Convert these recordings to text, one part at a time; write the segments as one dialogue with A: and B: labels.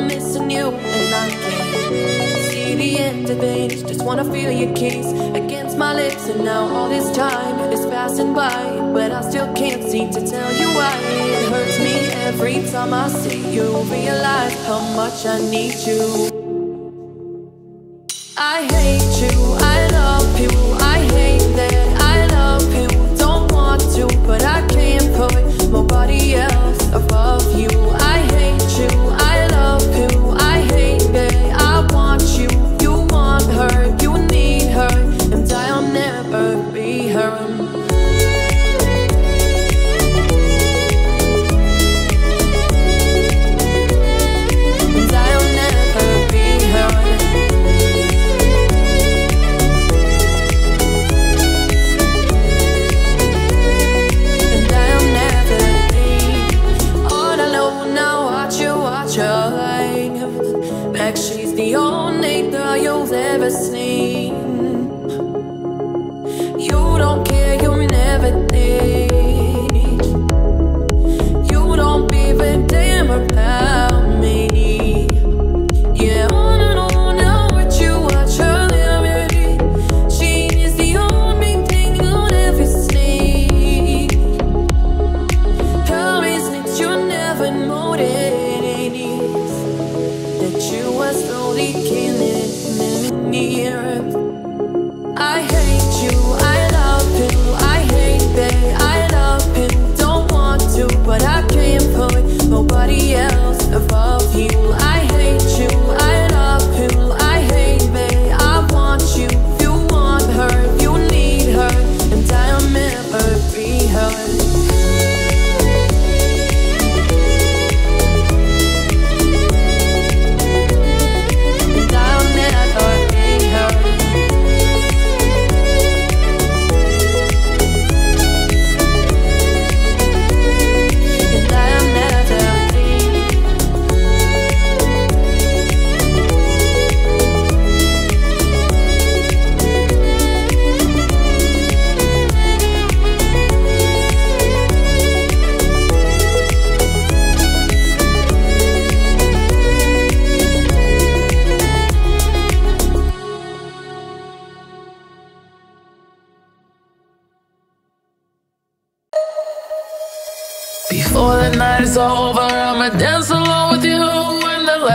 A: I'm missing you and I can't see the end of things. Just wanna feel your kiss against my lips, and now all this time is passing by, but I still can't seem to tell you why. It hurts me every time I see you. Realize how much I need you. I hate you. I love you.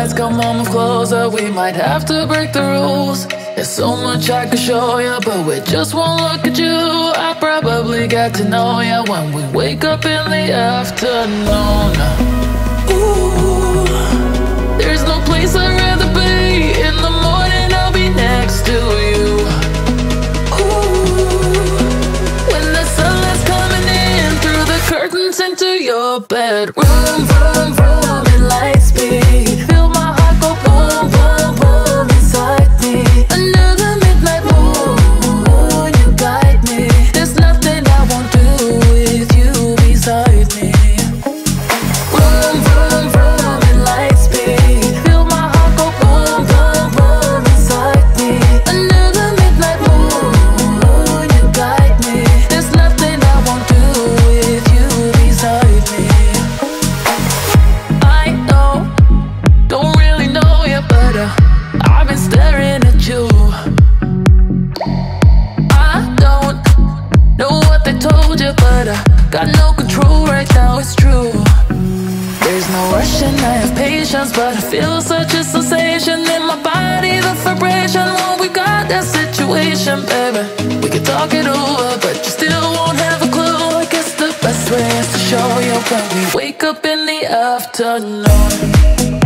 B: Lights come on, move closer. We might have to break the rules. There's so much I could show you, but with just one look at you, I probably got to know you when we wake up in the afternoon. Ooh, there's no place I'd rather be. In the morning, I'll be next to you. Ooh, when the sunlight's coming in through the curtains into your bedroom, vroom, vroom, at light but I feel such a sensation in my body, the vibration. When we got that situation, baby, we can talk it over, but you still won't have a clue. I guess the best way is to show you when we wake up in the afternoon.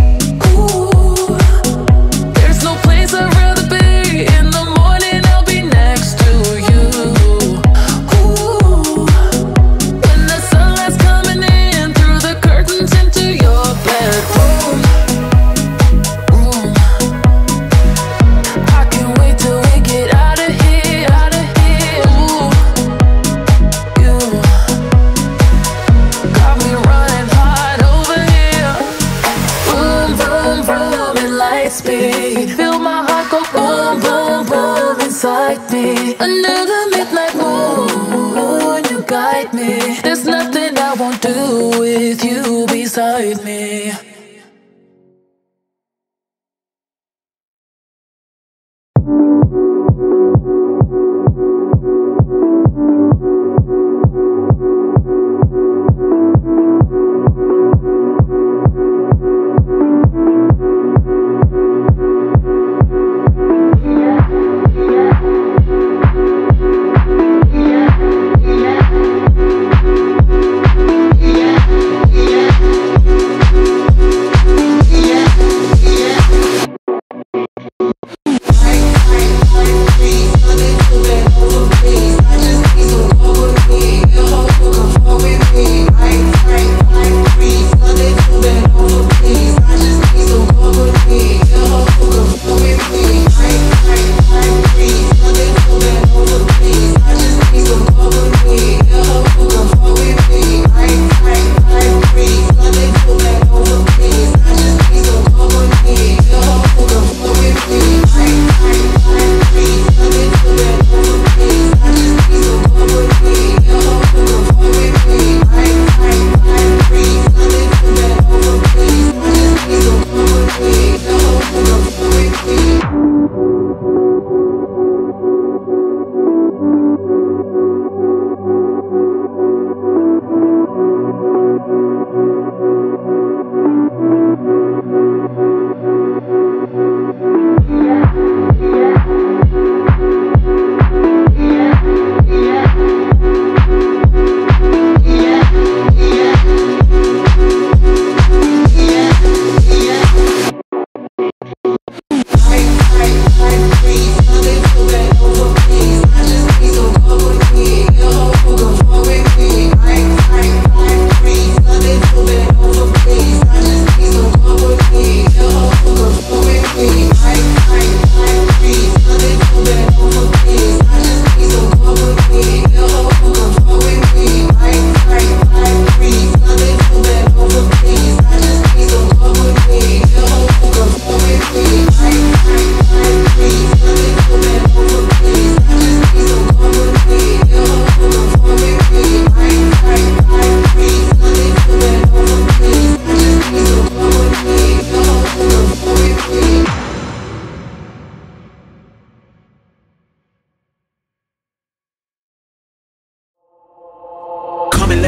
B: Inside me. The midnight moon, you guide me. There's nothing I won't do with you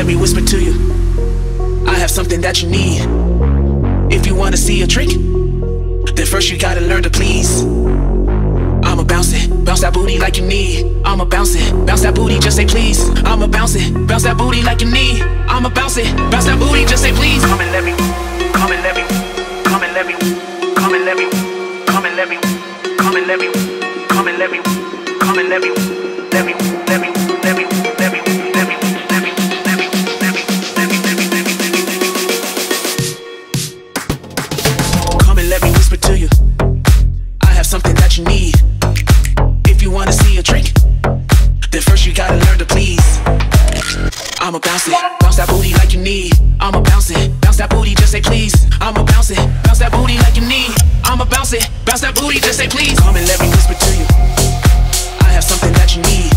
C: let me whisper to you. I have something that you need. If you wanna see a trick, then first you gotta learn to please. I'ma bounce it, bounce that booty like you need. I'ma bounce it, bounce that booty, just say please. I'ma bounce it, bounce that booty like you need. I'ma bounce it, bounce that booty, just say please. Come and let me, come and let me, come and let me, come and let me, come and let me, come and let me, come and let me, come and let me, let me, bounce it, bounce that booty, just say please. Come and let me whisper to you. I have something that you need.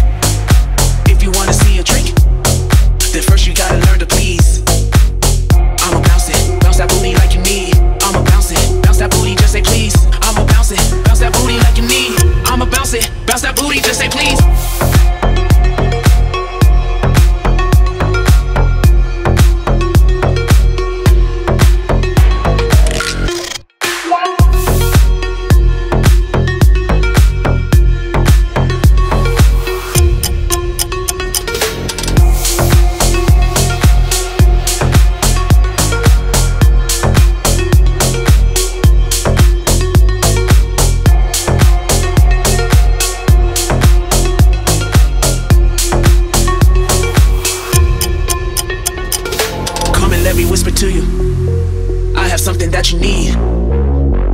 C: Something that you need.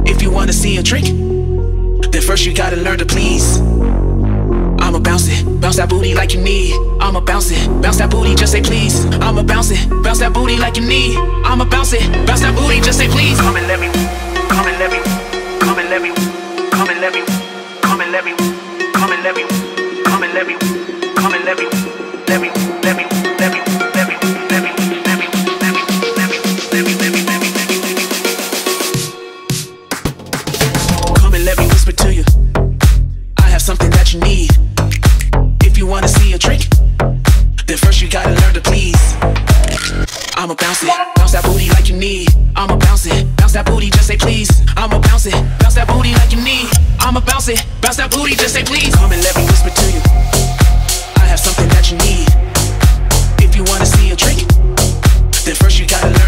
C: If you wanna see a trick, then first you gotta learn to please. I'ma bounce it, bounce that booty like you need. I'ma bounce it, bounce that booty, just say please. I'ma bounce it, bounce that booty like you need. I'ma bounce it, bounce that booty, just say please. Come and let me, come and let me, come and let me, come and let me, come and let me, come and let me, come and let me, come and let me, let me, first you gotta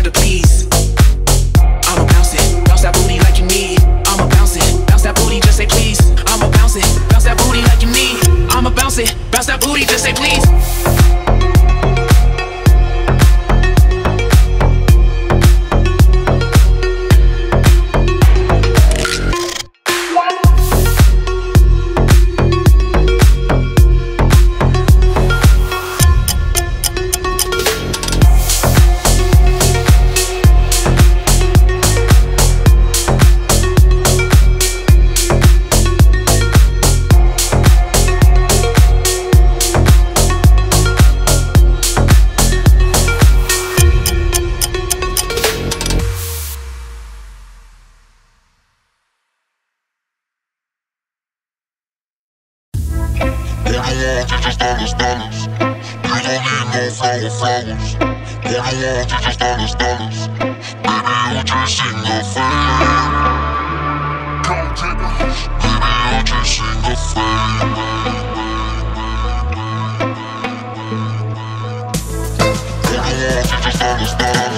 C: fais nos flowers. Pour moi, tu just dollars, dollars. Baby, a fame. Come take Baby, sing a fame. Pour moi, tu dollars, dollars.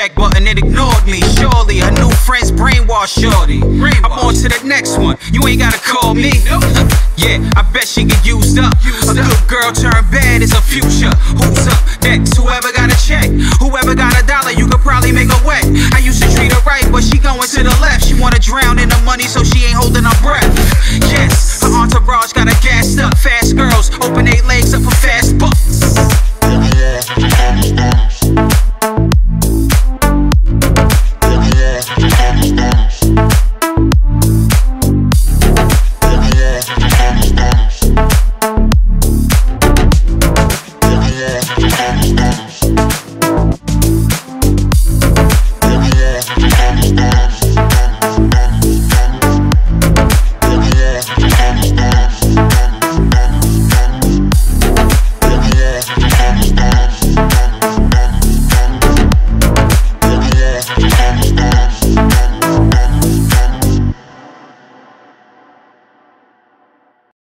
C: eject button, it ignored me. Surely, a new friend's brainwashed shorty. I'm on to the next one, you ain't gotta call me. yeah, I bet she get used up. A good girl turned bad is a future. Who's up next? Whoever
D: got a check, whoever got a dollar, you could probably make a wet. I used to treat her right, but she going to the left. She wanna drown in the money, so she ain't
E: holding her breath. Yes, her entourage got a gassed up. Fast girls open eight legs